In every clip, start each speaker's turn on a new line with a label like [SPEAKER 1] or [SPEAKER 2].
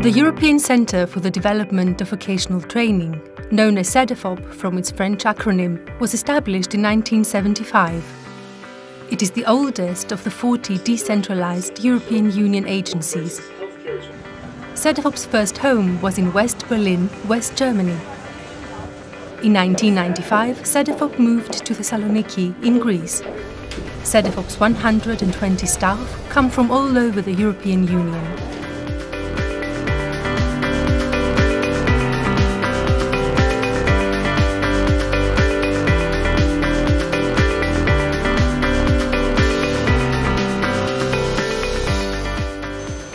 [SPEAKER 1] The European Centre for the Development of Vocational Training, known as CEDEFOP from its French acronym, was established in 1975. It is the oldest of the 40 decentralized European Union agencies. CEDEFOP's first home was in West Berlin, West Germany. In 1995, CEDEFOP moved to Thessaloniki in Greece. CEDEFOP's 120 staff come from all over the European Union.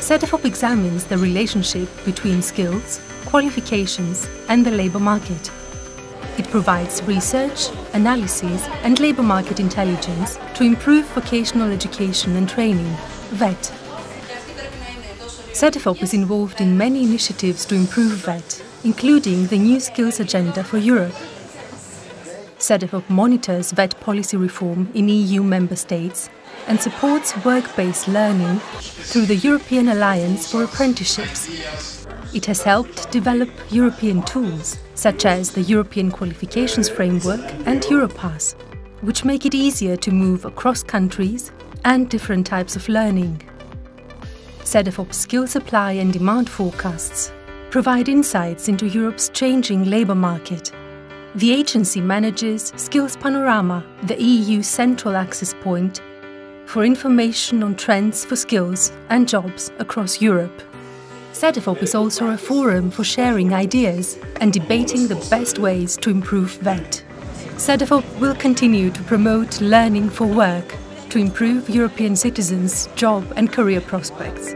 [SPEAKER 1] CEDEFOP examines the relationship between skills, qualifications and the labour market. It provides research, analysis and labour market intelligence to improve vocational education and training, VET. CEDEFOP is involved in many initiatives to improve VET, including the New Skills Agenda for Europe. CEDEFOP monitors VET policy reform in EU member states and supports work-based learning through the European Alliance for Apprenticeships. It has helped develop European tools, such as the European Qualifications Framework and Europass, which make it easier to move across countries and different types of learning. CEDEFOP skill supply and demand forecasts provide insights into Europe's changing labour market. The agency manages Skills Panorama, the EU central access point for information on trends for skills and jobs across Europe. CEDEFOP is also a forum for sharing ideas and debating the best ways to improve VET. CEDEFOP will continue to promote learning for work to improve European citizens' job and career prospects.